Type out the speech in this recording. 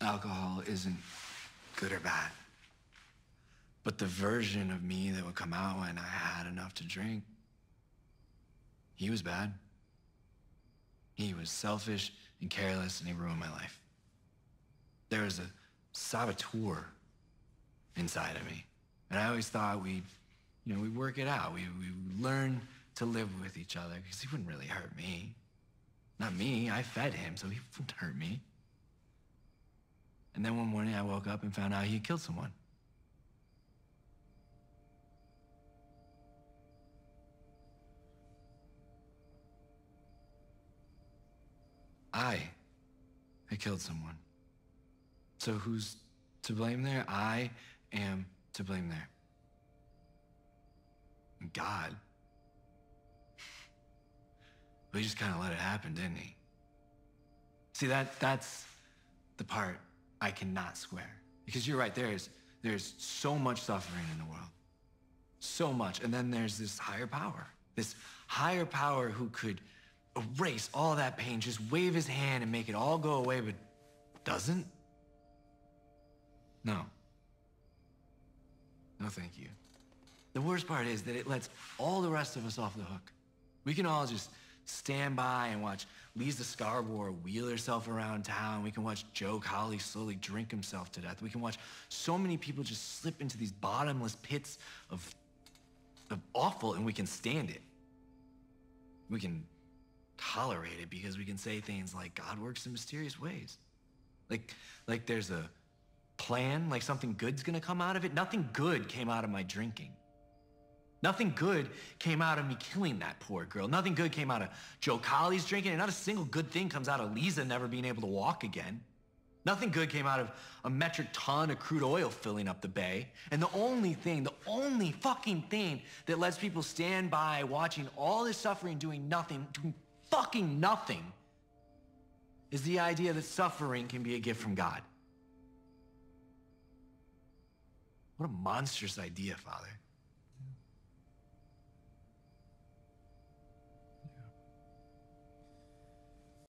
alcohol isn't good or bad. But the version of me that would come out when I had enough to drink, he was bad. He was selfish and careless, and he ruined my life. There was a saboteur inside of me. And I always thought we'd, you know, we'd work it out. We, we learn to live with each other because he wouldn't really hurt me. Not me. I fed him, so he wouldn't hurt me. And then one morning I woke up and found out he had killed someone. I had killed someone. So who's to blame there? I am to blame there. God. But he just kind of let it happen, didn't he? See, that that's the part I cannot square. Because you're right, there's there's so much suffering in the world. So much. And then there's this higher power. This higher power who could erase all that pain, just wave his hand and make it all go away, but doesn't? No. No, thank you. The worst part is that it lets all the rest of us off the hook. We can all just stand by and watch Leeza Scarborough wheel herself around town. We can watch Joe Collie slowly drink himself to death. We can watch so many people just slip into these bottomless pits of, of awful and we can stand it. We can tolerate it because we can say things like God works in mysterious ways. Like, like there's a plan, like something good's gonna come out of it. Nothing good came out of my drinking. Nothing good came out of me killing that poor girl. Nothing good came out of Joe Collie's drinking, and not a single good thing comes out of Leeza never being able to walk again. Nothing good came out of a metric ton of crude oil filling up the bay. And the only thing, the only fucking thing that lets people stand by watching all this suffering doing nothing, doing fucking nothing, is the idea that suffering can be a gift from God. What a monstrous idea, Father.